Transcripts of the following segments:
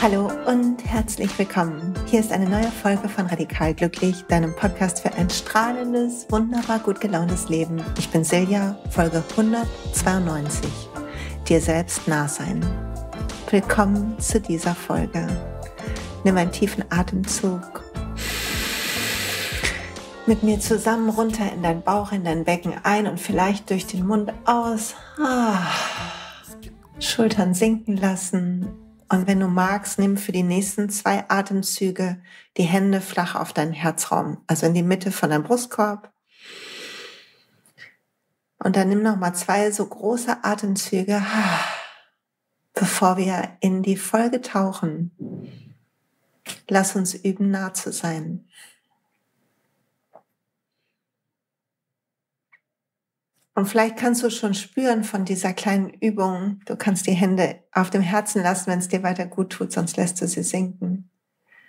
Hallo und herzlich willkommen. Hier ist eine neue Folge von Radikal Glücklich, deinem Podcast für ein strahlendes, wunderbar gut gelauntes Leben. Ich bin Silja, Folge 192. Dir selbst nah sein. Willkommen zu dieser Folge. Nimm einen tiefen Atemzug. Mit mir zusammen runter in deinen Bauch, in dein Becken ein und vielleicht durch den Mund aus. Ah. Schultern sinken lassen und wenn du magst, nimm für die nächsten zwei Atemzüge die Hände flach auf deinen Herzraum, also in die Mitte von deinem Brustkorb. Und dann nimm noch mal zwei so große Atemzüge, bevor wir in die Folge tauchen. Lass uns üben, nah zu sein. Und vielleicht kannst du schon spüren von dieser kleinen Übung, du kannst die Hände auf dem Herzen lassen, wenn es dir weiter gut tut, sonst lässt du sie sinken.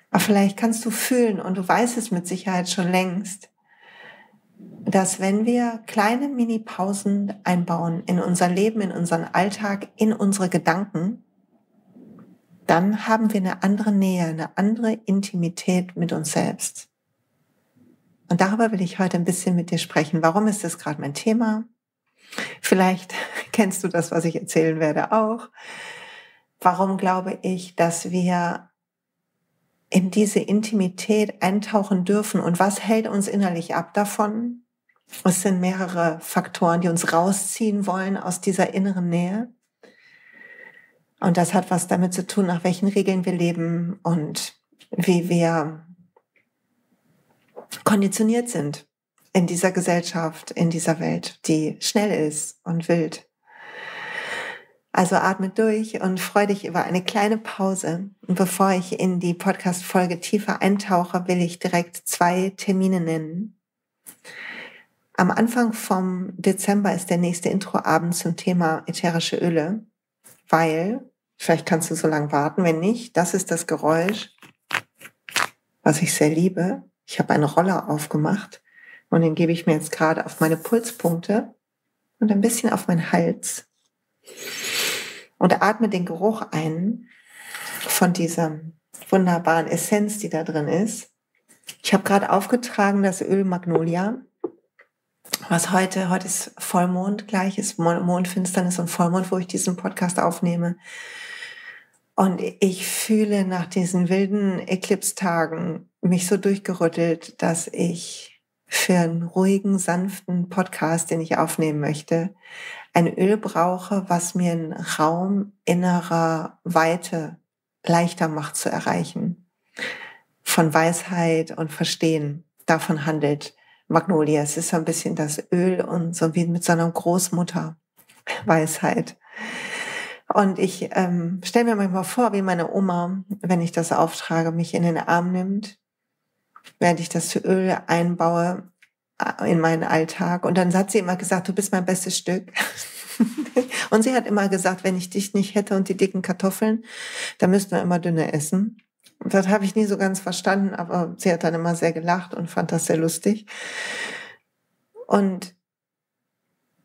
Aber vielleicht kannst du fühlen, und du weißt es mit Sicherheit schon längst, dass wenn wir kleine Mini-Pausen einbauen in unser Leben, in unseren Alltag, in unsere Gedanken, dann haben wir eine andere Nähe, eine andere Intimität mit uns selbst. Und darüber will ich heute ein bisschen mit dir sprechen. Warum ist das gerade mein Thema? Vielleicht kennst du das, was ich erzählen werde, auch. Warum glaube ich, dass wir in diese Intimität eintauchen dürfen und was hält uns innerlich ab davon? Es sind mehrere Faktoren, die uns rausziehen wollen aus dieser inneren Nähe. Und das hat was damit zu tun, nach welchen Regeln wir leben und wie wir konditioniert sind in dieser Gesellschaft, in dieser Welt, die schnell ist und wild. Also atme durch und freu dich über eine kleine Pause. Und bevor ich in die Podcast-Folge tiefer eintauche, will ich direkt zwei Termine nennen. Am Anfang vom Dezember ist der nächste Introabend zum Thema ätherische Öle, weil, vielleicht kannst du so lange warten, wenn nicht, das ist das Geräusch, was ich sehr liebe. Ich habe einen Roller aufgemacht und den gebe ich mir jetzt gerade auf meine Pulspunkte und ein bisschen auf meinen Hals. Und atme den Geruch ein von dieser wunderbaren Essenz, die da drin ist. Ich habe gerade aufgetragen das Öl Magnolia, was heute, heute ist Vollmond, gleich ist Mondfinsternis und Vollmond, wo ich diesen Podcast aufnehme. Und ich fühle nach diesen wilden Eclipse-Tagen mich so durchgerüttelt, dass ich für einen ruhigen, sanften Podcast, den ich aufnehmen möchte, ein Öl brauche, was mir einen Raum innerer Weite leichter macht zu erreichen. Von Weisheit und Verstehen. Davon handelt Magnolia. Es ist so ein bisschen das Öl und so wie mit so einer Großmutter Weisheit. Und ich ähm, stelle mir manchmal vor, wie meine Oma, wenn ich das auftrage, mich in den Arm nimmt während ich das Öl einbaue äh, in meinen Alltag. Und dann hat sie immer gesagt, du bist mein bestes Stück. und sie hat immer gesagt, wenn ich dich nicht hätte und die dicken Kartoffeln, dann müssten wir immer dünner essen. Und das habe ich nie so ganz verstanden, aber sie hat dann immer sehr gelacht und fand das sehr lustig. Und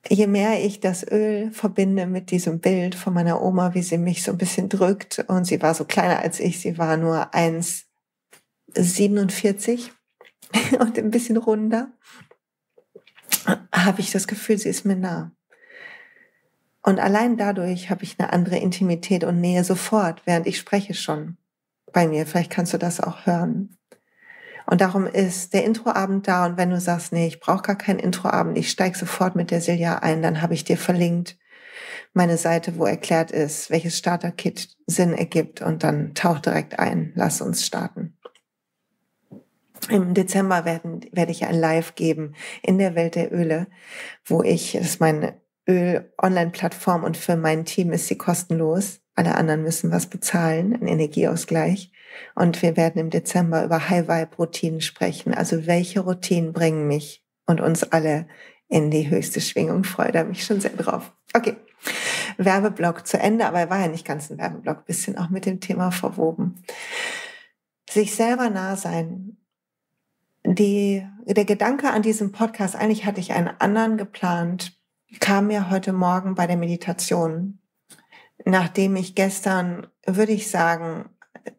je mehr ich das Öl verbinde mit diesem Bild von meiner Oma, wie sie mich so ein bisschen drückt, und sie war so kleiner als ich, sie war nur eins 47 und ein bisschen runder, habe ich das Gefühl, sie ist mir nah. Und allein dadurch habe ich eine andere Intimität und Nähe sofort, während ich spreche schon bei mir. Vielleicht kannst du das auch hören. Und darum ist der Introabend da. Und wenn du sagst, nee, ich brauche gar keinen Introabend, ich steige sofort mit der Silja ein, dann habe ich dir verlinkt meine Seite, wo erklärt ist, welches Starter-Kit Sinn ergibt. Und dann tauch direkt ein. Lass uns starten. Im Dezember werden, werde ich ein Live geben in der Welt der Öle, wo ich, das ist meine Öl-Online-Plattform und für mein Team ist sie kostenlos. Alle anderen müssen was bezahlen, einen Energieausgleich. Und wir werden im Dezember über High-Vibe-Routinen sprechen. Also welche Routinen bringen mich und uns alle in die höchste Schwingung? Freue da mich schon sehr drauf. Okay. Werbeblock zu Ende, aber er war ja nicht ganz ein Werbeblock, bisschen auch mit dem Thema verwoben. Sich selber nah sein die, der Gedanke an diesem Podcast, eigentlich hatte ich einen anderen geplant, kam mir heute Morgen bei der Meditation, nachdem ich gestern, würde ich sagen,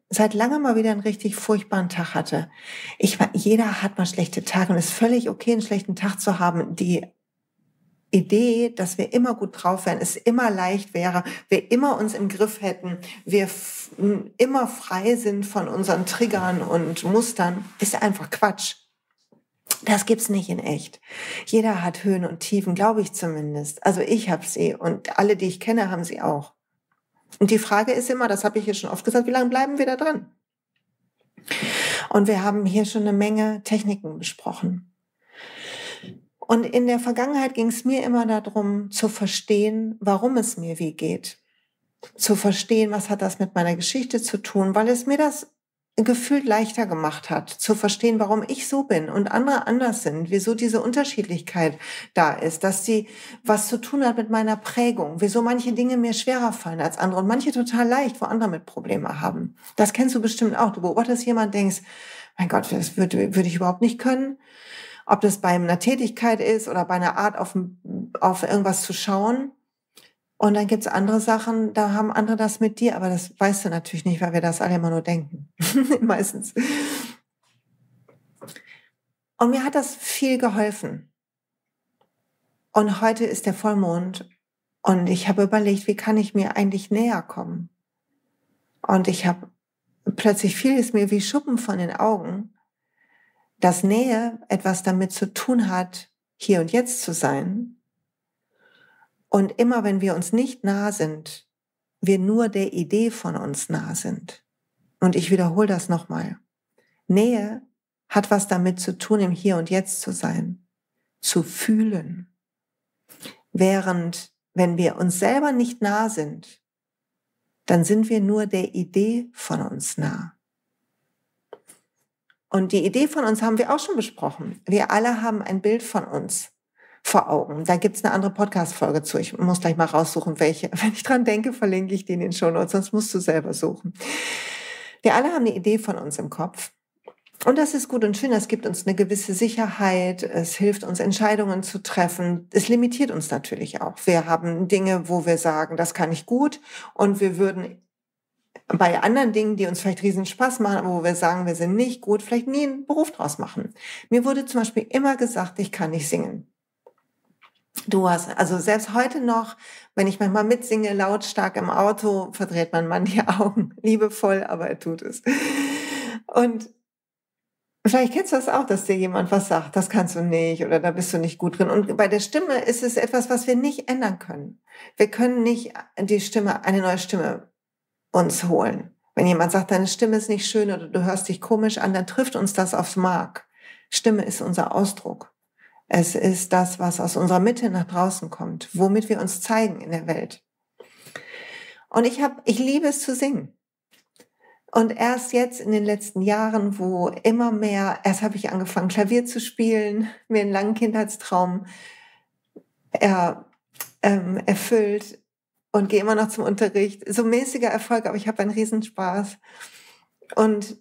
seit langem mal wieder einen richtig furchtbaren Tag hatte. Ich war, jeder hat mal schlechte Tage und es ist völlig okay, einen schlechten Tag zu haben. Die Idee, dass wir immer gut drauf wären, es immer leicht wäre, wir immer uns im Griff hätten, wir immer frei sind von unseren Triggern und Mustern, ist einfach Quatsch. Das gibt's nicht in echt. Jeder hat Höhen und Tiefen, glaube ich zumindest. Also ich habe sie und alle, die ich kenne, haben sie auch. Und die Frage ist immer, das habe ich hier schon oft gesagt, wie lange bleiben wir da dran? Und wir haben hier schon eine Menge Techniken besprochen. Und in der Vergangenheit ging es mir immer darum, zu verstehen, warum es mir wie geht. Zu verstehen, was hat das mit meiner Geschichte zu tun, weil es mir das gefühlt leichter gemacht hat, zu verstehen, warum ich so bin und andere anders sind, wieso diese Unterschiedlichkeit da ist, dass sie was zu tun hat mit meiner Prägung, wieso manche Dinge mir schwerer fallen als andere und manche total leicht, wo andere mit Probleme haben. Das kennst du bestimmt auch. Du beobachtest jemand, denkst, mein Gott, das würde, würde ich überhaupt nicht können. Ob das bei einer Tätigkeit ist oder bei einer Art, auf, auf irgendwas zu schauen. Und dann gibt's andere Sachen, da haben andere das mit dir, aber das weißt du natürlich nicht, weil wir das alle immer nur denken. Meistens. Und mir hat das viel geholfen. Und heute ist der Vollmond und ich habe überlegt, wie kann ich mir eigentlich näher kommen? Und ich habe plötzlich fiel es mir wie Schuppen von den Augen, dass Nähe etwas damit zu tun hat, hier und jetzt zu sein und immer wenn wir uns nicht nah sind, wir nur der Idee von uns nah sind. Und ich wiederhole das nochmal. Nähe hat was damit zu tun, im Hier und Jetzt zu sein, zu fühlen. Während, wenn wir uns selber nicht nah sind, dann sind wir nur der Idee von uns nah. Und die Idee von uns haben wir auch schon besprochen. Wir alle haben ein Bild von uns vor Augen. Da gibt's eine andere Podcast-Folge zu. Ich muss gleich mal raussuchen, welche. Wenn ich dran denke, verlinke ich die in den Show Notes, sonst musst du selber suchen. Wir alle haben eine Idee von uns im Kopf. Und das ist gut und schön. Das gibt uns eine gewisse Sicherheit. Es hilft uns, Entscheidungen zu treffen. Es limitiert uns natürlich auch. Wir haben Dinge, wo wir sagen, das kann ich gut. Und wir würden bei anderen Dingen, die uns vielleicht riesen Spaß machen, aber wo wir sagen, wir sind nicht gut, vielleicht nie einen Beruf draus machen. Mir wurde zum Beispiel immer gesagt, ich kann nicht singen. Du hast, also selbst heute noch, wenn ich manchmal mitsinge, lautstark im Auto, verdreht mein Mann die Augen. Liebevoll, aber er tut es. Und vielleicht kennst du das auch, dass dir jemand was sagt, das kannst du nicht oder da bist du nicht gut drin. Und bei der Stimme ist es etwas, was wir nicht ändern können. Wir können nicht die Stimme, eine neue Stimme uns holen. Wenn jemand sagt, deine Stimme ist nicht schön oder du hörst dich komisch an, dann trifft uns das aufs Mark. Stimme ist unser Ausdruck. Es ist das, was aus unserer Mitte nach draußen kommt, womit wir uns zeigen in der Welt. Und ich habe, ich liebe es zu singen. Und erst jetzt in den letzten Jahren, wo immer mehr, erst habe ich angefangen, Klavier zu spielen, mir einen langen Kindheitstraum er, ähm, erfüllt und gehe immer noch zum Unterricht. So mäßiger Erfolg, aber ich habe einen Riesenspaß. Und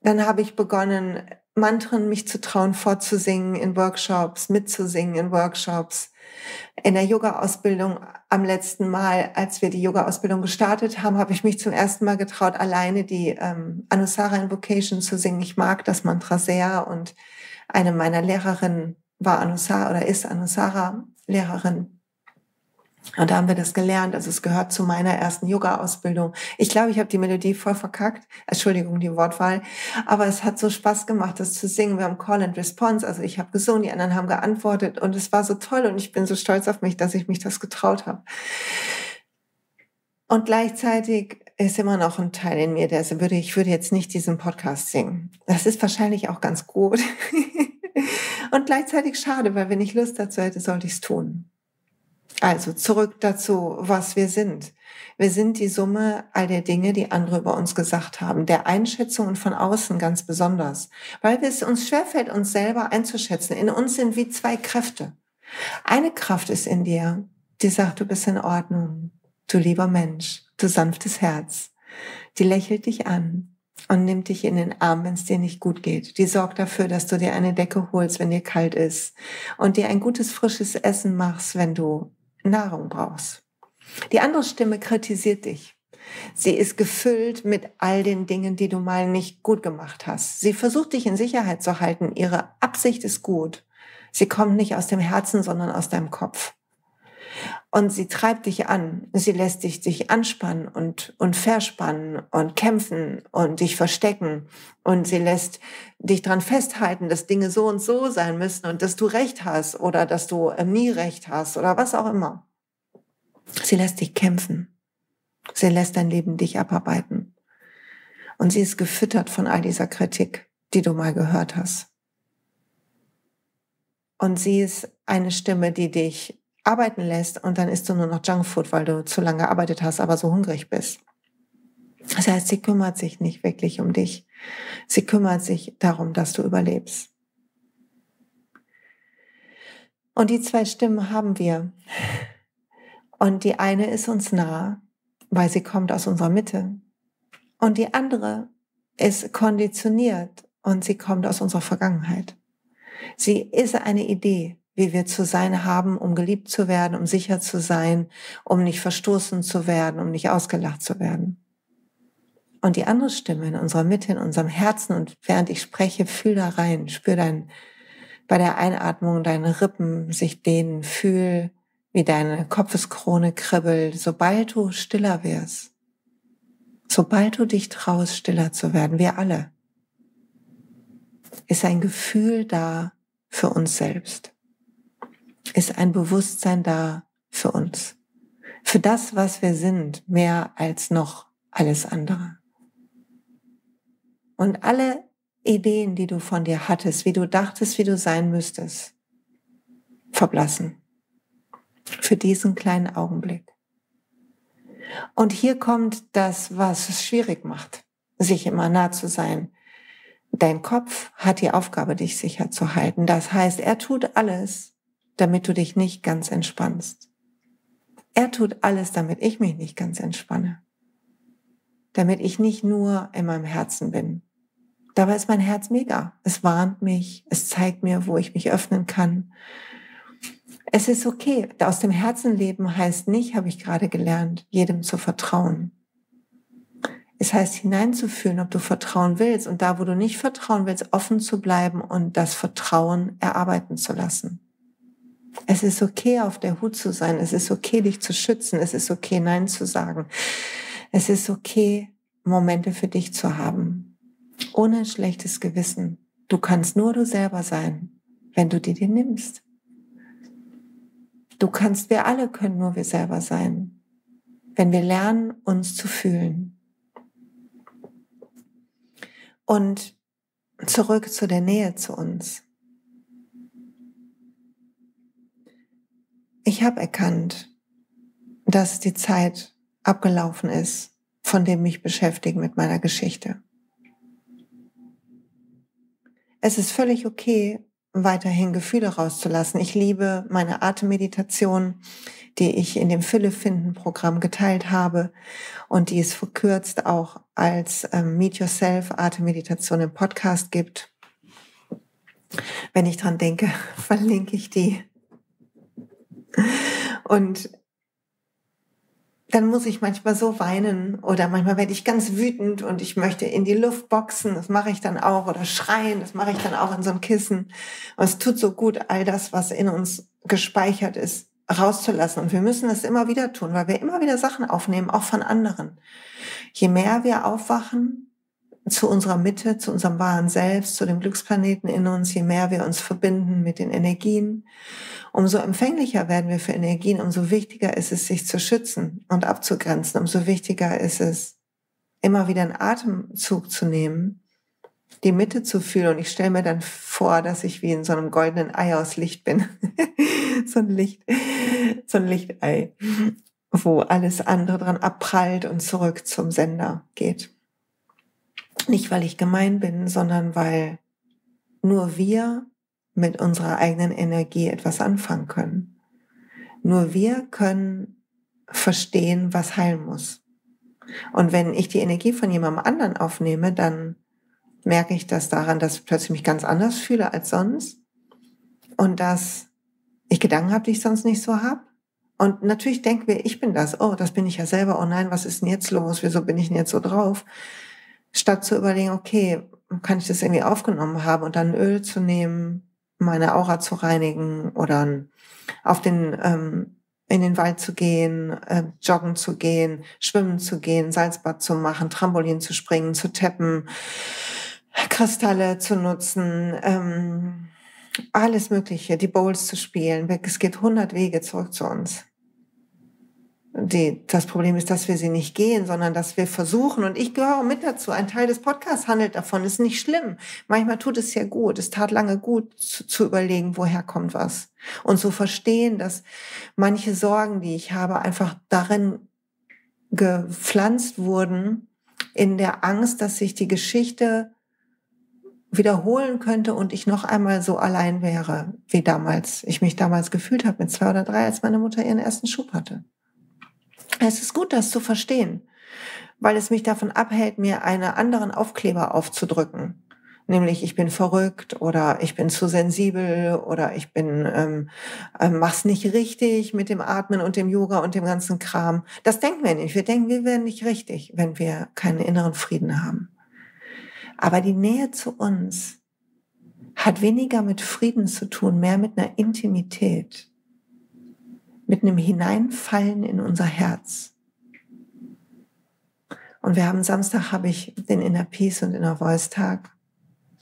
dann habe ich begonnen, Mantren mich zu trauen, vorzusingen in Workshops, mitzusingen in Workshops. In der Yoga-Ausbildung am letzten Mal, als wir die Yoga-Ausbildung gestartet haben, habe ich mich zum ersten Mal getraut, alleine die ähm, Anusara Invocation zu singen. Ich mag das Mantra sehr und eine meiner Lehrerinnen war Anusara oder ist Anusara Lehrerin. Und da haben wir das gelernt. Also es gehört zu meiner ersten Yoga-Ausbildung. Ich glaube, ich habe die Melodie voll verkackt. Entschuldigung, die Wortwahl. Aber es hat so Spaß gemacht, das zu singen. Wir haben Call and Response. Also ich habe gesungen, die anderen haben geantwortet. Und es war so toll. Und ich bin so stolz auf mich, dass ich mich das getraut habe. Und gleichzeitig ist immer noch ein Teil in mir, der würde, ich würde jetzt nicht diesen Podcast singen. Das ist wahrscheinlich auch ganz gut. Und gleichzeitig schade, weil wenn ich Lust dazu hätte, sollte ich es tun. Also zurück dazu, was wir sind. Wir sind die Summe all der Dinge, die andere über uns gesagt haben, der Einschätzung und von außen ganz besonders, weil es uns schwerfällt, uns selber einzuschätzen. In uns sind wie zwei Kräfte. Eine Kraft ist in dir, die sagt, du bist in Ordnung, du lieber Mensch, du sanftes Herz. Die lächelt dich an und nimmt dich in den Arm, wenn es dir nicht gut geht. Die sorgt dafür, dass du dir eine Decke holst, wenn dir kalt ist und dir ein gutes, frisches Essen machst, wenn du Nahrung brauchst. Die andere Stimme kritisiert dich. Sie ist gefüllt mit all den Dingen, die du mal nicht gut gemacht hast. Sie versucht dich in Sicherheit zu halten. Ihre Absicht ist gut. Sie kommt nicht aus dem Herzen, sondern aus deinem Kopf. Und sie treibt dich an. Sie lässt dich dich anspannen und, und verspannen und kämpfen und dich verstecken. Und sie lässt dich dran festhalten, dass Dinge so und so sein müssen und dass du Recht hast oder dass du äh, nie Recht hast oder was auch immer. Sie lässt dich kämpfen. Sie lässt dein Leben dich abarbeiten. Und sie ist gefüttert von all dieser Kritik, die du mal gehört hast. Und sie ist eine Stimme, die dich arbeiten lässt und dann isst du nur noch Junkfood, weil du zu lange gearbeitet hast, aber so hungrig bist. Das heißt, sie kümmert sich nicht wirklich um dich. Sie kümmert sich darum, dass du überlebst. Und die zwei Stimmen haben wir. Und die eine ist uns nah, weil sie kommt aus unserer Mitte. Und die andere ist konditioniert und sie kommt aus unserer Vergangenheit. Sie ist eine Idee, wie wir zu sein haben, um geliebt zu werden, um sicher zu sein, um nicht verstoßen zu werden, um nicht ausgelacht zu werden. Und die andere Stimme in unserer Mitte, in unserem Herzen und während ich spreche, fühl da rein, spür dein, bei der Einatmung deine Rippen sich dehnen, fühl, wie deine Kopfeskrone kribbelt, sobald du stiller wirst. Sobald du dich traust, stiller zu werden, wir alle, ist ein Gefühl da für uns selbst ist ein Bewusstsein da für uns. Für das, was wir sind, mehr als noch alles andere. Und alle Ideen, die du von dir hattest, wie du dachtest, wie du sein müsstest, verblassen. Für diesen kleinen Augenblick. Und hier kommt das, was es schwierig macht, sich immer nah zu sein. Dein Kopf hat die Aufgabe, dich sicher zu halten. Das heißt, er tut alles, damit du dich nicht ganz entspannst. Er tut alles, damit ich mich nicht ganz entspanne. Damit ich nicht nur in meinem Herzen bin. Dabei ist mein Herz mega. Es warnt mich, es zeigt mir, wo ich mich öffnen kann. Es ist okay. Aus dem Herzen leben heißt nicht, habe ich gerade gelernt, jedem zu vertrauen. Es heißt hineinzufühlen, ob du vertrauen willst und da, wo du nicht vertrauen willst, offen zu bleiben und das Vertrauen erarbeiten zu lassen. Es ist okay, auf der Hut zu sein. Es ist okay, dich zu schützen. Es ist okay, Nein zu sagen. Es ist okay, Momente für dich zu haben. Ohne schlechtes Gewissen. Du kannst nur du selber sein, wenn du die dir nimmst. Du kannst, wir alle können nur wir selber sein, wenn wir lernen, uns zu fühlen. Und zurück zu der Nähe zu uns. Ich habe erkannt, dass die Zeit abgelaufen ist von dem mich beschäftigen mit meiner Geschichte. Es ist völlig okay, weiterhin Gefühle rauszulassen. Ich liebe meine Atemmeditation, die ich in dem Fülle-Finden-Programm geteilt habe und die es verkürzt auch als ähm, Meet Yourself Atemmeditation im Podcast gibt. Wenn ich dran denke, verlinke ich die und dann muss ich manchmal so weinen oder manchmal werde ich ganz wütend und ich möchte in die Luft boxen, das mache ich dann auch, oder schreien, das mache ich dann auch in so einem Kissen. Und es tut so gut, all das, was in uns gespeichert ist, rauszulassen. Und wir müssen es immer wieder tun, weil wir immer wieder Sachen aufnehmen, auch von anderen. Je mehr wir aufwachen zu unserer Mitte, zu unserem wahren Selbst, zu dem Glücksplaneten in uns, je mehr wir uns verbinden mit den Energien, umso empfänglicher werden wir für Energien, umso wichtiger ist es, sich zu schützen und abzugrenzen, umso wichtiger ist es, immer wieder einen Atemzug zu nehmen, die Mitte zu fühlen. Und ich stelle mir dann vor, dass ich wie in so einem goldenen Ei aus Licht bin. so ein Licht, so ein Lichtei, wo alles andere dran abprallt und zurück zum Sender geht. Nicht, weil ich gemein bin, sondern weil nur wir mit unserer eigenen Energie etwas anfangen können. Nur wir können verstehen, was heilen muss. Und wenn ich die Energie von jemandem anderen aufnehme, dann merke ich das daran, dass ich plötzlich mich ganz anders fühle als sonst und dass ich Gedanken habe, die ich sonst nicht so habe. Und natürlich denken wir, ich bin das. Oh, das bin ich ja selber. Oh nein, was ist denn jetzt los? Wieso bin ich denn jetzt so drauf? Statt zu überlegen, okay, kann ich das irgendwie aufgenommen haben und dann Öl zu nehmen, meine Aura zu reinigen oder auf den ähm, in den Wald zu gehen, äh, joggen zu gehen, schwimmen zu gehen, Salzbad zu machen, Trampolin zu springen, zu tappen, Kristalle zu nutzen, ähm, alles Mögliche, die Bowls zu spielen. Es geht hundert Wege zurück zu uns die, das Problem ist, dass wir sie nicht gehen, sondern dass wir versuchen, und ich gehöre mit dazu, ein Teil des Podcasts handelt davon, ist nicht schlimm. Manchmal tut es ja gut, es tat lange gut zu, zu überlegen, woher kommt was. Und zu verstehen, dass manche Sorgen, die ich habe, einfach darin gepflanzt wurden, in der Angst, dass sich die Geschichte wiederholen könnte und ich noch einmal so allein wäre, wie damals ich mich damals gefühlt habe mit zwei oder drei, als meine Mutter ihren ersten Schub hatte. Es ist gut, das zu verstehen, weil es mich davon abhält, mir einen anderen Aufkleber aufzudrücken. Nämlich ich bin verrückt oder ich bin zu sensibel oder ich bin ähm, äh, mach's nicht richtig mit dem Atmen und dem Yoga und dem ganzen Kram. Das denken wir nicht. Wir denken, wir werden nicht richtig, wenn wir keinen inneren Frieden haben. Aber die Nähe zu uns hat weniger mit Frieden zu tun, mehr mit einer Intimität mit einem Hineinfallen in unser Herz. Und wir haben Samstag habe ich den Inner Peace und Inner Voice Tag.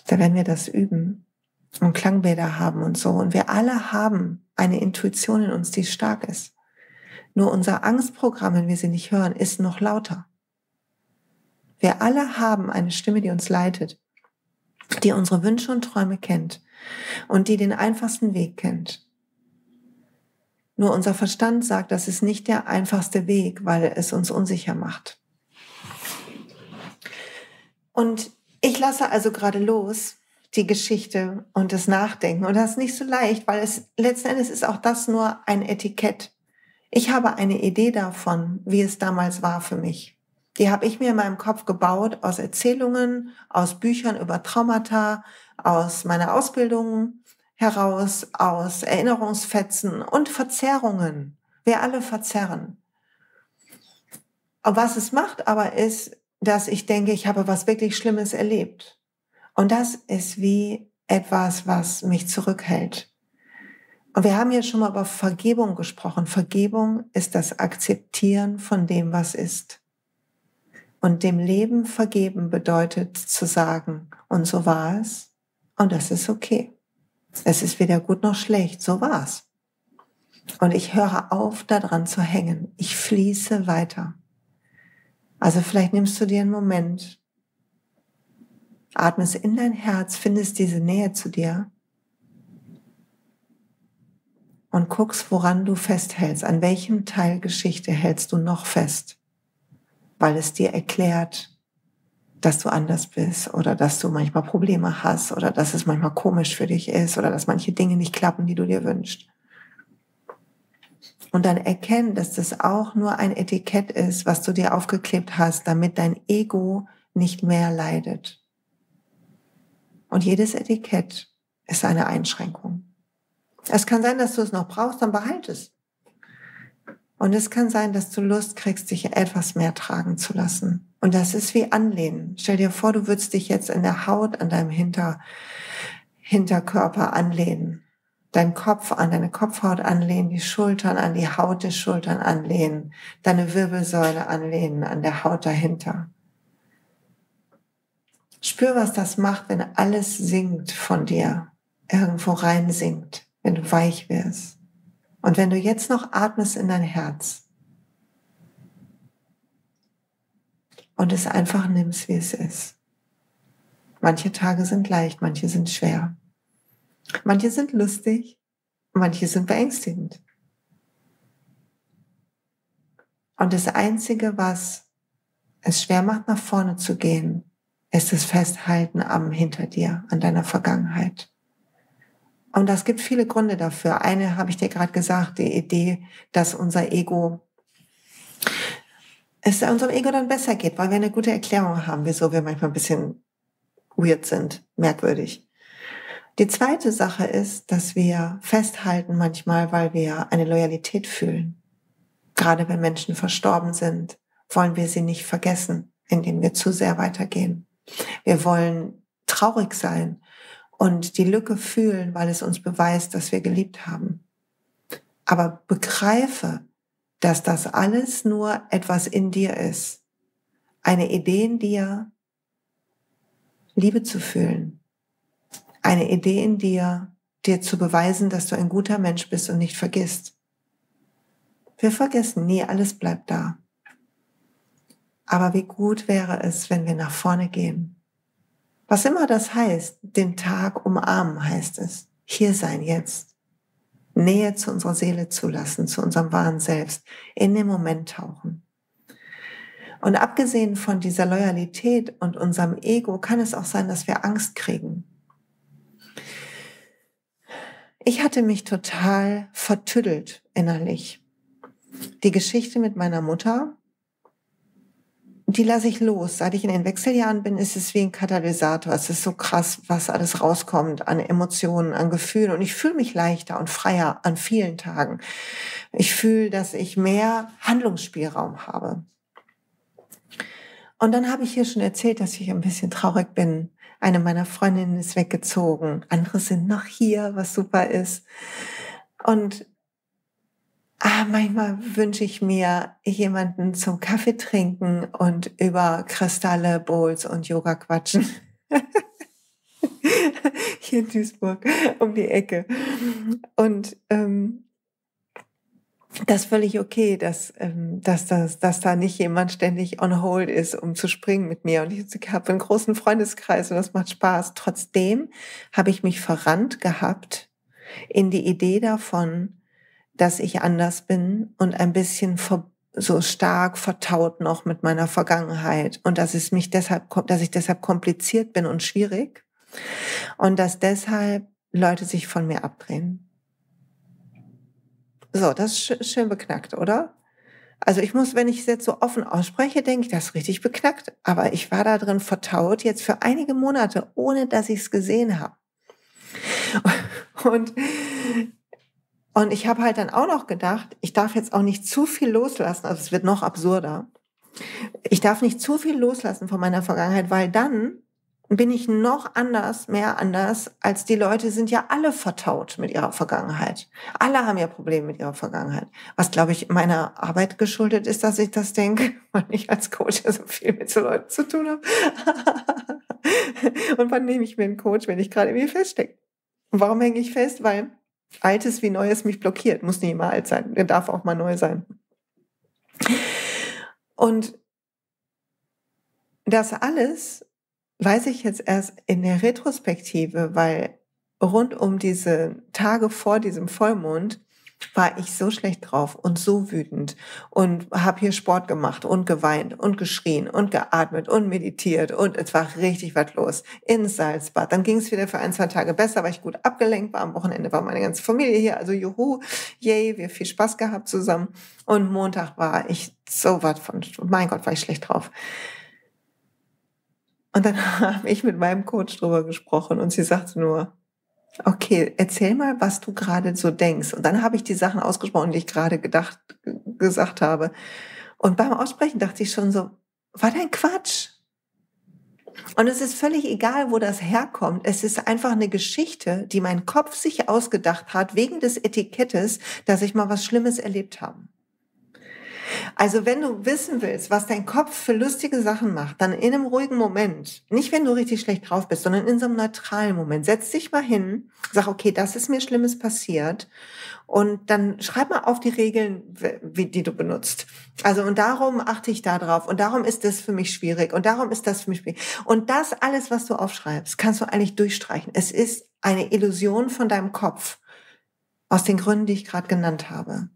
Da werden wir das üben und Klangbäder haben und so. Und wir alle haben eine Intuition in uns, die stark ist. Nur unser Angstprogramm, wenn wir sie nicht hören, ist noch lauter. Wir alle haben eine Stimme, die uns leitet, die unsere Wünsche und Träume kennt und die den einfachsten Weg kennt. Nur unser Verstand sagt, das ist nicht der einfachste Weg, weil es uns unsicher macht. Und ich lasse also gerade los die Geschichte und das Nachdenken. Und das ist nicht so leicht, weil es letzten Endes ist auch das nur ein Etikett. Ich habe eine Idee davon, wie es damals war für mich. Die habe ich mir in meinem Kopf gebaut aus Erzählungen, aus Büchern über Traumata, aus meiner Ausbildung, heraus aus Erinnerungsfetzen und Verzerrungen. Wir alle verzerren. Und was es macht aber ist, dass ich denke, ich habe was wirklich Schlimmes erlebt. Und das ist wie etwas, was mich zurückhält. Und wir haben ja schon mal über Vergebung gesprochen. Vergebung ist das Akzeptieren von dem, was ist. Und dem Leben vergeben bedeutet zu sagen, und so war es, und das ist okay. Es ist weder gut noch schlecht, so war's. Und ich höre auf, daran zu hängen. Ich fließe weiter. Also vielleicht nimmst du dir einen Moment, atmest in dein Herz, findest diese Nähe zu dir und guckst, woran du festhältst. An welchem Teil Geschichte hältst du noch fest? Weil es dir erklärt, dass du anders bist oder dass du manchmal Probleme hast oder dass es manchmal komisch für dich ist oder dass manche Dinge nicht klappen, die du dir wünschst. Und dann erkennen, dass das auch nur ein Etikett ist, was du dir aufgeklebt hast, damit dein Ego nicht mehr leidet. Und jedes Etikett ist eine Einschränkung. Es kann sein, dass du es noch brauchst, dann behalte es. Und es kann sein, dass du Lust kriegst, dich etwas mehr tragen zu lassen. Und das ist wie Anlehnen. Stell dir vor, du würdest dich jetzt in der Haut an deinem Hinter, Hinterkörper anlehnen. Dein Kopf an deine Kopfhaut anlehnen, die Schultern an die Haut des Schultern anlehnen, deine Wirbelsäule anlehnen an der Haut dahinter. Spür, was das macht, wenn alles sinkt von dir, irgendwo rein sinkt, wenn du weich wirst. Und wenn du jetzt noch atmest in dein Herz, und es einfach nimmst, wie es ist. Manche Tage sind leicht, manche sind schwer. Manche sind lustig, manche sind beängstigend. Und das Einzige, was es schwer macht, nach vorne zu gehen, ist das Festhalten am hinter dir, an deiner Vergangenheit. Und das gibt viele Gründe dafür. Eine habe ich dir gerade gesagt, die Idee, dass unser Ego es unserem Ego dann besser geht, weil wir eine gute Erklärung haben, wieso wir manchmal ein bisschen weird sind, merkwürdig. Die zweite Sache ist, dass wir festhalten manchmal, weil wir eine Loyalität fühlen. Gerade wenn Menschen verstorben sind, wollen wir sie nicht vergessen, indem wir zu sehr weitergehen. Wir wollen traurig sein und die Lücke fühlen, weil es uns beweist, dass wir geliebt haben. Aber begreife, dass das alles nur etwas in dir ist. Eine Idee in dir, Liebe zu fühlen. Eine Idee in dir, dir zu beweisen, dass du ein guter Mensch bist und nicht vergisst. Wir vergessen nie, alles bleibt da. Aber wie gut wäre es, wenn wir nach vorne gehen. Was immer das heißt, den Tag umarmen heißt es. Hier sein jetzt. Nähe zu unserer Seele zulassen, zu unserem wahren Selbst, in den Moment tauchen. Und abgesehen von dieser Loyalität und unserem Ego kann es auch sein, dass wir Angst kriegen. Ich hatte mich total vertüdelt innerlich. Die Geschichte mit meiner Mutter die lasse ich los. Seit ich in den Wechseljahren bin, ist es wie ein Katalysator. Es ist so krass, was alles rauskommt an Emotionen, an Gefühlen. Und ich fühle mich leichter und freier an vielen Tagen. Ich fühle, dass ich mehr Handlungsspielraum habe. Und dann habe ich hier schon erzählt, dass ich ein bisschen traurig bin. Eine meiner Freundinnen ist weggezogen. Andere sind noch hier, was super ist. Und Ah, manchmal wünsche ich mir jemanden zum Kaffee trinken und über Kristalle, Bowls und Yoga quatschen. Hier in Duisburg um die Ecke. Und ähm, das ist völlig okay, dass, ähm, dass, dass, dass da nicht jemand ständig on hold ist, um zu springen mit mir. Und ich habe einen großen Freundeskreis und das macht Spaß. Trotzdem habe ich mich verrannt gehabt in die Idee davon, dass ich anders bin und ein bisschen so stark vertaut noch mit meiner Vergangenheit und dass es mich deshalb, dass ich deshalb kompliziert bin und schwierig und dass deshalb Leute sich von mir abdrehen. So, das ist schön beknackt, oder? Also ich muss, wenn ich es jetzt so offen ausspreche, denke ich, das ist richtig beknackt. Aber ich war da drin vertaut jetzt für einige Monate, ohne dass ich es gesehen habe. Und und ich habe halt dann auch noch gedacht, ich darf jetzt auch nicht zu viel loslassen, also es wird noch absurder. Ich darf nicht zu viel loslassen von meiner Vergangenheit, weil dann bin ich noch anders, mehr anders, als die Leute sind ja alle vertaut mit ihrer Vergangenheit. Alle haben ja Probleme mit ihrer Vergangenheit. Was, glaube ich, meiner Arbeit geschuldet ist, dass ich das denke, weil ich als Coach ja so viel mit so Leuten zu tun habe. Und wann nehme ich mir einen Coach, wenn ich gerade irgendwie feststecke? Warum hänge ich fest? Weil Altes wie Neues mich blockiert. Muss nicht immer alt sein. Er darf auch mal neu sein. Und das alles weiß ich jetzt erst in der Retrospektive, weil rund um diese Tage vor diesem Vollmond war ich so schlecht drauf und so wütend und habe hier Sport gemacht und geweint und geschrien und geatmet und meditiert und es war richtig was los ins Salzbad. Dann ging es wieder für ein, zwei Tage besser, weil ich gut abgelenkt war. Am Wochenende war meine ganze Familie hier, also juhu, yay, wir viel Spaß gehabt zusammen. Und Montag war ich so was von, mein Gott, war ich schlecht drauf. Und dann habe ich mit meinem Coach drüber gesprochen und sie sagte nur, Okay, erzähl mal, was du gerade so denkst. Und dann habe ich die Sachen ausgesprochen, die ich gerade gedacht, gesagt habe. Und beim Aussprechen dachte ich schon so, war dein Quatsch? Und es ist völlig egal, wo das herkommt. Es ist einfach eine Geschichte, die mein Kopf sich ausgedacht hat, wegen des Etikettes, dass ich mal was Schlimmes erlebt habe. Also wenn du wissen willst, was dein Kopf für lustige Sachen macht, dann in einem ruhigen Moment, nicht wenn du richtig schlecht drauf bist, sondern in so einem neutralen Moment, setz dich mal hin, sag, okay, das ist mir Schlimmes passiert und dann schreib mal auf die Regeln, wie, die du benutzt. Also und darum achte ich da drauf und darum ist das für mich schwierig und darum ist das für mich schwierig. Und das alles, was du aufschreibst, kannst du eigentlich durchstreichen. Es ist eine Illusion von deinem Kopf aus den Gründen, die ich gerade genannt habe.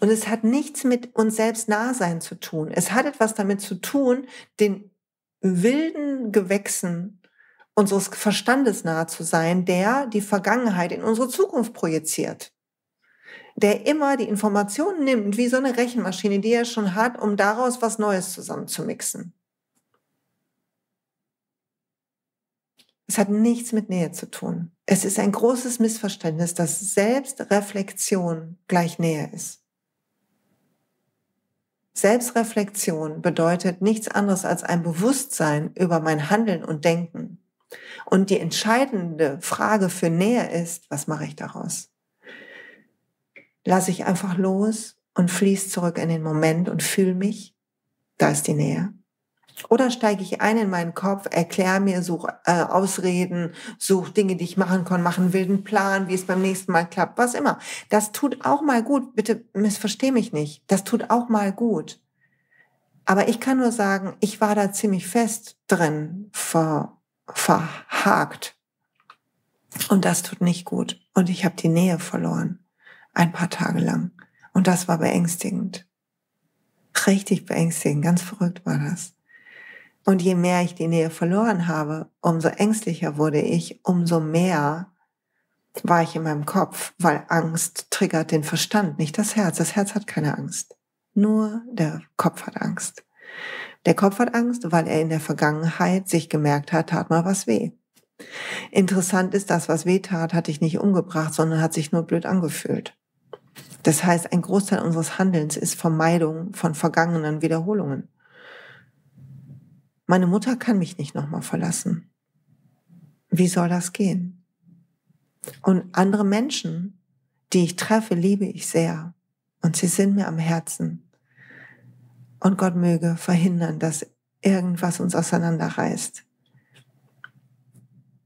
Und es hat nichts mit uns selbst Nahsein zu tun. Es hat etwas damit zu tun, den wilden Gewächsen unseres Verstandes nahe zu sein, der die Vergangenheit in unsere Zukunft projiziert. der immer die Informationen nimmt, wie so eine Rechenmaschine, die er schon hat, um daraus was Neues zusammenzumixen. Es hat nichts mit Nähe zu tun. Es ist ein großes Missverständnis, dass Selbstreflexion gleich Nähe ist. Selbstreflexion bedeutet nichts anderes als ein Bewusstsein über mein Handeln und Denken. Und die entscheidende Frage für Nähe ist, was mache ich daraus? Lasse ich einfach los und fließe zurück in den Moment und fühle mich? Da ist die Nähe. Oder steige ich ein in meinen Kopf, erkläre mir, suche äh, Ausreden, suche Dinge, die ich machen kann, mache einen wilden Plan, wie es beim nächsten Mal klappt, was immer. Das tut auch mal gut. Bitte missversteh mich nicht. Das tut auch mal gut. Aber ich kann nur sagen, ich war da ziemlich fest drin, ver, verhakt. Und das tut nicht gut. Und ich habe die Nähe verloren. Ein paar Tage lang. Und das war beängstigend. Richtig beängstigend. Ganz verrückt war das. Und je mehr ich die Nähe verloren habe, umso ängstlicher wurde ich, umso mehr war ich in meinem Kopf, weil Angst triggert den Verstand, nicht das Herz. Das Herz hat keine Angst. Nur der Kopf hat Angst. Der Kopf hat Angst, weil er in der Vergangenheit sich gemerkt hat, tat mal was weh. Interessant ist, das, was weh tat, hat dich nicht umgebracht, sondern hat sich nur blöd angefühlt. Das heißt, ein Großteil unseres Handelns ist Vermeidung von vergangenen Wiederholungen. Meine Mutter kann mich nicht nochmal verlassen. Wie soll das gehen? Und andere Menschen, die ich treffe, liebe ich sehr. Und sie sind mir am Herzen. Und Gott möge verhindern, dass irgendwas uns auseinanderreißt.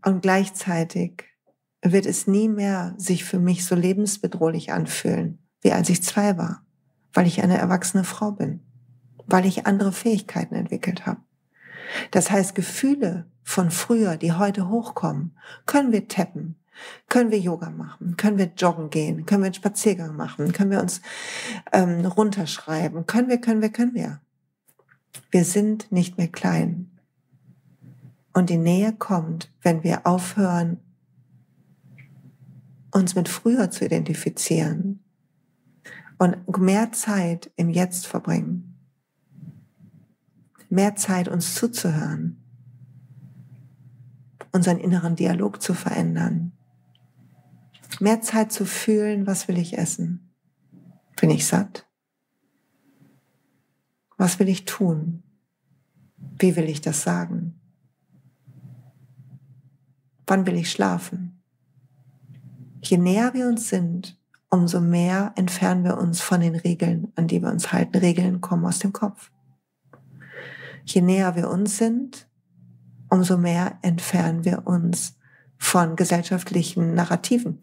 Und gleichzeitig wird es nie mehr sich für mich so lebensbedrohlich anfühlen, wie als ich zwei war, weil ich eine erwachsene Frau bin, weil ich andere Fähigkeiten entwickelt habe. Das heißt, Gefühle von früher, die heute hochkommen, können wir tappen, können wir Yoga machen, können wir joggen gehen, können wir einen Spaziergang machen, können wir uns ähm, runterschreiben, können wir, können wir, können wir. Wir sind nicht mehr klein. Und die Nähe kommt, wenn wir aufhören, uns mit früher zu identifizieren und mehr Zeit im Jetzt verbringen mehr Zeit, uns zuzuhören, unseren inneren Dialog zu verändern, mehr Zeit zu fühlen, was will ich essen? Bin ich satt? Was will ich tun? Wie will ich das sagen? Wann will ich schlafen? Je näher wir uns sind, umso mehr entfernen wir uns von den Regeln, an die wir uns halten. Regeln kommen aus dem Kopf. Je näher wir uns sind, umso mehr entfernen wir uns von gesellschaftlichen Narrativen,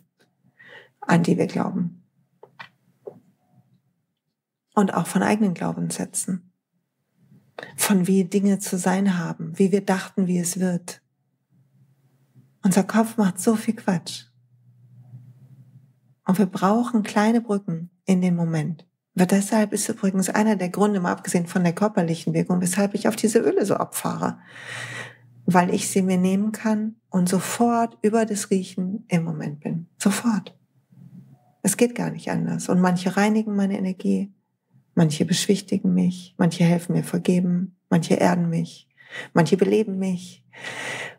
an die wir glauben. Und auch von eigenen Glaubenssätzen. Von wie Dinge zu sein haben, wie wir dachten, wie es wird. Unser Kopf macht so viel Quatsch. Und wir brauchen kleine Brücken in den Moment. Aber deshalb ist übrigens einer der Gründe, mal abgesehen von der körperlichen Wirkung, weshalb ich auf diese Öle so abfahre. Weil ich sie mir nehmen kann und sofort über das Riechen im Moment bin. Sofort. Es geht gar nicht anders. Und manche reinigen meine Energie, manche beschwichtigen mich, manche helfen mir vergeben, manche erden mich, manche beleben mich,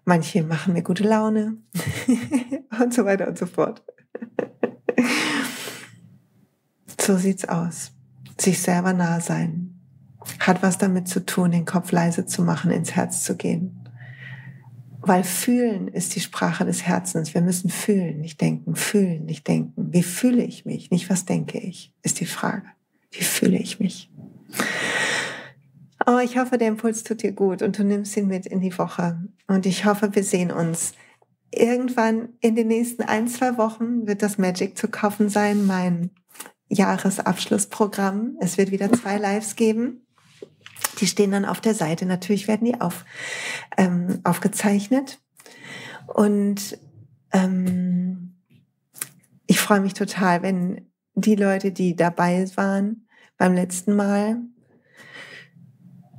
manche machen mir gute Laune und so weiter und so fort. So sieht's aus. Sich selber nah sein. Hat was damit zu tun, den Kopf leise zu machen, ins Herz zu gehen. Weil fühlen ist die Sprache des Herzens. Wir müssen fühlen, nicht denken. Fühlen, nicht denken. Wie fühle ich mich? Nicht was denke ich, ist die Frage. Wie fühle ich mich? Oh, ich hoffe, der Impuls tut dir gut und du nimmst ihn mit in die Woche. Und ich hoffe, wir sehen uns irgendwann in den nächsten ein, zwei Wochen wird das Magic zu kaufen sein, mein Jahresabschlussprogramm. Es wird wieder zwei Lives geben. Die stehen dann auf der Seite. Natürlich werden die auf, ähm, aufgezeichnet. Und ähm, ich freue mich total, wenn die Leute, die dabei waren beim letzten Mal,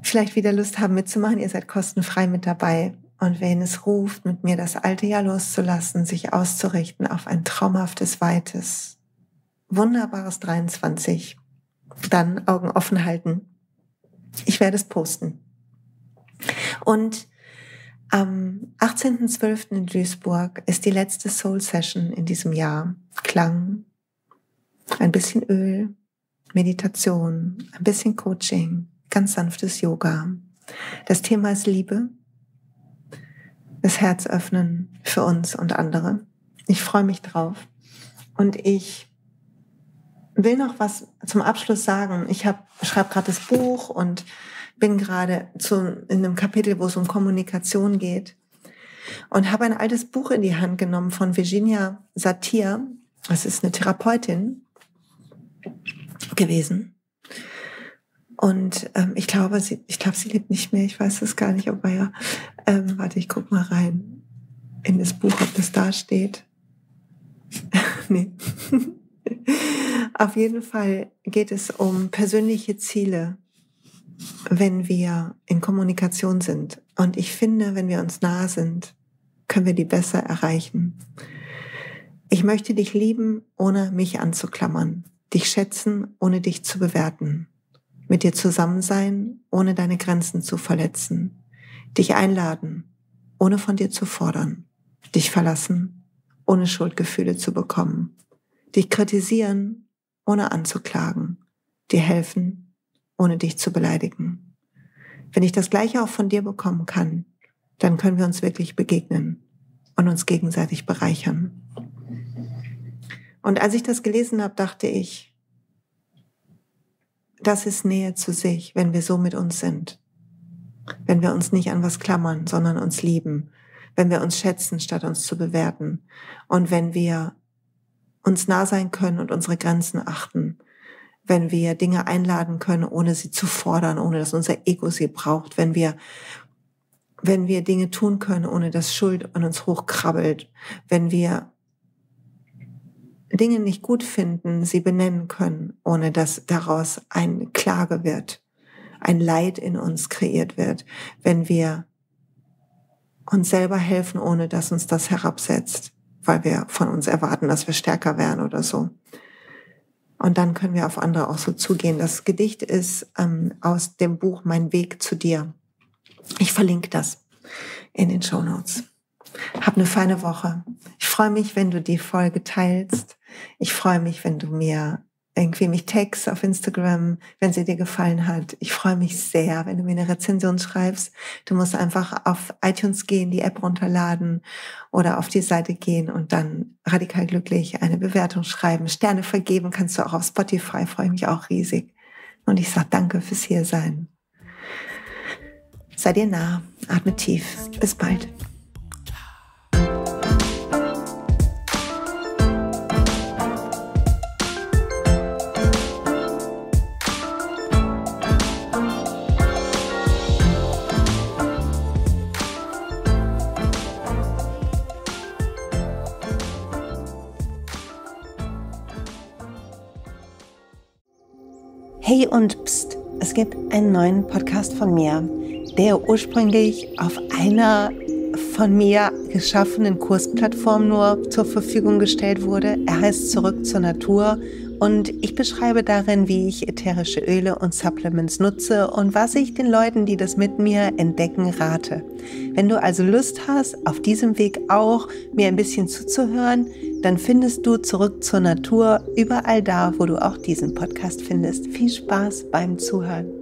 vielleicht wieder Lust haben mitzumachen. Ihr seid kostenfrei mit dabei. Und wenn es ruft, mit mir das alte Jahr loszulassen, sich auszurichten auf ein traumhaftes, weites, wunderbares 23. Dann Augen offen halten. Ich werde es posten. Und am 18.12. in Duisburg ist die letzte Soul Session in diesem Jahr. Klang, ein bisschen Öl, Meditation, ein bisschen Coaching, ganz sanftes Yoga. Das Thema ist Liebe, das Herz öffnen für uns und andere. Ich freue mich drauf. Und ich will noch was zum Abschluss sagen. Ich schreibe gerade das Buch und bin gerade zu, in einem Kapitel, wo es um Kommunikation geht und habe ein altes Buch in die Hand genommen von Virginia Satir. Das ist eine Therapeutin gewesen. Und ähm, ich glaube, sie, ich glaube, sie lebt nicht mehr. Ich weiß es gar nicht, aber ja. Ähm, warte, ich guck mal rein in das Buch, ob das da steht. nee. Auf jeden Fall geht es um persönliche Ziele wenn wir in Kommunikation sind. Und ich finde, wenn wir uns nah sind, können wir die besser erreichen. Ich möchte dich lieben, ohne mich anzuklammern, dich schätzen, ohne dich zu bewerten, mit dir zusammen sein, ohne deine Grenzen zu verletzen, dich einladen, ohne von dir zu fordern, dich verlassen, ohne Schuldgefühle zu bekommen, dich kritisieren, ohne anzuklagen, dir helfen, ohne dich zu beleidigen. Wenn ich das Gleiche auch von dir bekommen kann, dann können wir uns wirklich begegnen und uns gegenseitig bereichern. Und als ich das gelesen habe, dachte ich, das ist Nähe zu sich, wenn wir so mit uns sind. Wenn wir uns nicht an was klammern, sondern uns lieben. Wenn wir uns schätzen, statt uns zu bewerten. Und wenn wir uns nah sein können und unsere Grenzen achten wenn wir Dinge einladen können, ohne sie zu fordern, ohne dass unser Ego sie braucht, wenn wir wenn wir Dinge tun können, ohne dass Schuld an uns hochkrabbelt, wenn wir Dinge nicht gut finden, sie benennen können, ohne dass daraus eine Klage wird, ein Leid in uns kreiert wird, wenn wir uns selber helfen, ohne dass uns das herabsetzt, weil wir von uns erwarten, dass wir stärker werden oder so. Und dann können wir auf andere auch so zugehen. Das Gedicht ist ähm, aus dem Buch Mein Weg zu dir. Ich verlinke das in den Show Notes. Hab eine feine Woche. Ich freue mich, wenn du die Folge teilst. Ich freue mich, wenn du mir irgendwie mich text auf Instagram, wenn sie dir gefallen hat. Ich freue mich sehr, wenn du mir eine Rezension schreibst. Du musst einfach auf iTunes gehen, die App runterladen oder auf die Seite gehen und dann radikal glücklich eine Bewertung schreiben. Sterne vergeben kannst du auch auf Spotify, freue mich auch riesig. Und ich sage danke fürs Hiersein. Sei dir nah, atme tief. Bis bald. Hey und pst, es gibt einen neuen Podcast von mir, der ursprünglich auf einer von mir geschaffenen Kursplattform nur zur Verfügung gestellt wurde. Er heißt Zurück zur Natur und ich beschreibe darin, wie ich ätherische Öle und Supplements nutze und was ich den Leuten, die das mit mir entdecken, rate. Wenn du also Lust hast, auf diesem Weg auch mir ein bisschen zuzuhören, dann findest du zurück zur Natur überall da, wo du auch diesen Podcast findest. Viel Spaß beim Zuhören.